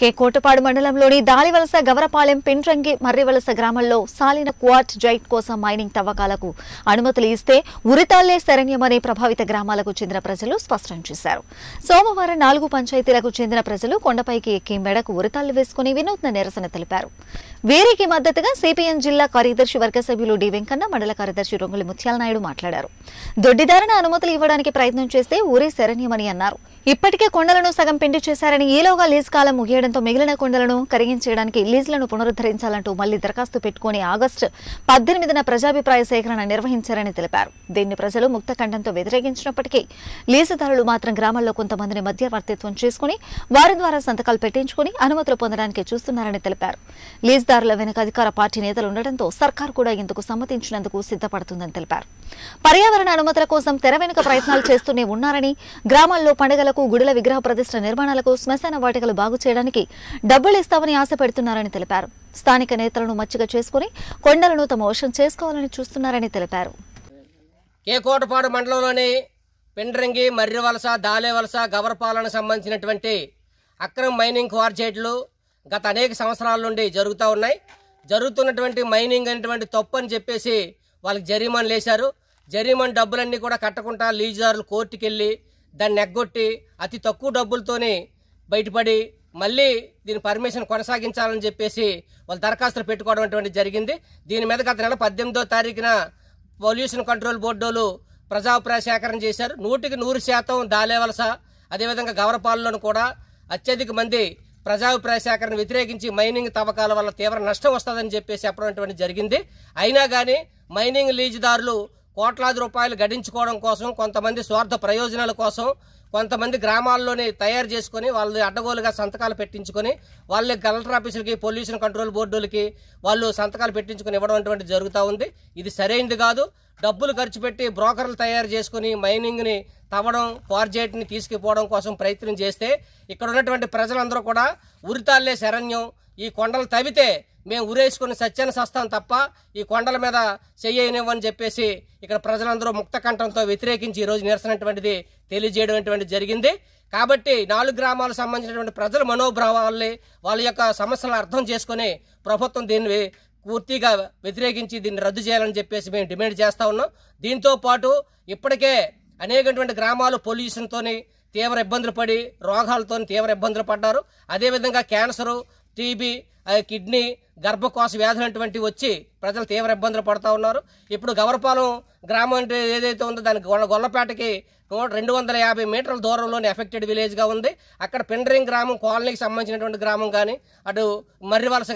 కే కోటపాడు మండలంలోని దాలివలస గవరపాలెం పిండ్రంగి మర్రివలస గ్రామంలో సాలిన క్వార్ట్ జైట్ కోసం మైనింగ్ తవ్వకాలకు అనుమతులు ఇస్తే ఉరితాళ్ళే శరణ్యమనే ప్రభావిత గ్రామాలకు చెందిన ప్రజలు స్పష్టం చేశారు. సోమవారం నాలుగు పంచాయతీలకు చెందిన ప్రజలు కొండపైకి ఎక్కి మెడకు ఉరితాళ్ళు వేసుకుని వినూత్న నిరసన తెలిపారు. వీరికి మద్దతుగా సిపిఎం జిల్లా కార్యదర్శి వర్గ సభ్యులు డి వెంకన్న మండల కార్యదర్శి రొంగులి ముత్యాల నాయుడు మాట్లాడారు. దొడ్డిదారణ అనుమతులు ఇవ్వడానికి ప్రయత్నం చేస్తే ఊరే శరణ్యమని అన్నారు. ఇప్పటికే కొండలను సగం పిండి చేశారని ఈలోగా లీజ్ కాలం ముగియడంతో మిగిలిన కొండలను కరిగించేయడానికి లీజులను పునరుద్ధరించాలంటూ మళ్ళీ దరఖాస్తు పెట్టుకుని ఆగస్టు పద్దెనిమిదిన ప్రజాభిప్రాయ సేకరణ నిర్వహించారని తెలిపారు. దీన్ని ప్రజలు ముక్తఖండంతో వ్యతిరేకించినప్పటికీ లీజుదారులు మాత్రం గ్రామాల్లో కొంతమందిని మధ్యవర్తిత్వం చేసుకుని వారి ద్వారా సంతకాలు పెట్టించుకుని అనుమతులు పొందడానికి చూస్తున్నారని తెలిపారు. లీజుదారుల వెనుక అధికార పార్టీ నేతలు ఉండడంతో సర్కార్ కూడా ఇందుకు సమ్మతించినందుకు సిద్ధపడుతుందని తెలిపారు. పర్యావరణ అనుమతుల కోసం తెర వెనుక ప్రయత్నాలు చేస్తూనే ఉన్నారని గ్రామాల్లో పండుగలకు గుడుల విగ్రహ ప్రతిష్ట నిర్మాణాలకు శ్మశాన వాటికలు బాగు చేయడానికి డబ్బులు ఇస్తామని ఆశ పెడుతున్నారని తెలిపారు. స్థానిక నేతలను మచ్చిక చేసుకుని కొండలను తమ వశం చేసుకోవాలని చూస్తున్నారని తెలిపారు. కేకోటపాడు మండలంలోని పెండ్రంగి మర్రివలస దాలేవలస గవరపాలన సంబంధించినటువంటి అక్రమ మైనింగ్ క్వార్జేట్లు గత అనేక సంవత్సరాల నుండి జరుగుతూ ఉన్నాయి. జరుగుతున్నటువంటి మైనింగ్ అనేటువంటి తప్పు అని చెప్పేసి వాళ్ళకి జరిమాన్ వేశారు జరిమాన్ డబ్బులన్నీ కూడా కట్టకుండా లీజుదారులు కోర్టుకి వెళ్ళి దాన్ని ఎగ్గొట్టి అతి తక్కువ డబ్బులతోని బయటపడి మళ్ళీ దీని పర్మిషన్ కొనసాగించాలని చెప్పేసి వాళ్ళు దరఖాస్తులు పెట్టుకోవడం అటువంటి జరిగింది. దీని మీద గత నెల పద్దెనిమిదో తారీఖున పొల్యూషన్ కంట్రోల్ బోర్డులు ప్రజాభిప్రాయ సేకరణ చేశారు. నూటికి నూరు శాతం దాలేవలస అదేవిధంగా గవరపాలలోను కూడా అత్యధిక మంది ప్రజాభిప్రాయ సేకరణ వ్యతిరేకించి మైనింగ్ తవ్వకాల వల్ల తీవ్ర నష్టం వస్తుందని చెప్పేసి చెప్పడం అటువంటి జరిగింది. అయినా కానీ మైనింగ్ లీజుదారులు కోట్లాది రూపాయలు గడించుకోవడం కోసం కొంతమంది స్వార్థ ప్రయోజనాల కోసం కొంతమంది గ్రామాల్లోనే తయారు చేసుకొని వాళ్ళు అడ్డగోలుగా సంతకాలు పెట్టించుకొని వాళ్ళ కలెక్టర్ ఆఫీసులకి పొల్యూషన్ కంట్రోల్ బోర్డులకి వాళ్ళు సంతకాలు పెట్టించుకొని ఇవ్వడం అటువంటి జరుగుతూ ఉంది. ఇది సరైనది కాదు. డబ్బులు ఖర్చు పెట్టి బ్రోకర్లు తయారు చేసుకుని మైనింగ్ని తవ్వడం క్వార్జేట్ని తీసుకుపోవడం కోసం ప్రయత్నం చేస్తే ఇక్కడ ఉన్నటువంటి ప్రజలందరూ కూడా ఉరితాళ్ళే శరణ్యం. ఈ కొండలు తవ్వితే మేము ఉరేసుకుని సత్యాన్ని సస్తాం తప్ప ఈ కొండల మీద చెయ్యనివ్వని చెప్పేసి ఇక్కడ ప్రజలందరూ ముక్త కంఠంతో వ్యతిరేకించి ఈరోజు నిరసనటువంటిది తెలియజేయడం జరిగింది. కాబట్టి నాలుగు గ్రామాలకు సంబంధించినటువంటి ప్రజల మనోభావాల్ని వాళ్ళ యొక్క సమస్యలను అర్థం చేసుకొని ప్రభుత్వం దీన్ని పూర్తిగా వ్యతిరేకించి దీన్ని రద్దు చేయాలని చెప్పేసి మేము డిమాండ్ చేస్తూ ఉన్నాం. దీంతో పాటు ఇప్పటికే అనేకటువంటి గ్రామాలు పొల్యూషన్తోని తీవ్ర ఇబ్బందులు పడి రోగాలతో తీవ్ర ఇబ్బందులు పడ్డారు. అదేవిధంగా క్యాన్సరు టీబీ కిడ్నీ గర్భకోశ వ్యాధులు అటువంటివి వచ్చి ప్రజలు తీవ్ర ఇబ్బందులు పడుతూ ఉన్నారు. ఇప్పుడు గవరపాలెం గ్రామం అంటే ఏదైతే ఉందో దానికి గొల్ల గొల్లపేటకి నూట రెండు వందల యాభై మీటర్ల దూరంలోనే ఎఫెక్టెడ్ విలేజ్గా ఉంది. అక్కడ పిండరింగ్ గ్రామం కాలనీకి సంబంధించినటువంటి గ్రామం కానీ అటు మర్రివలస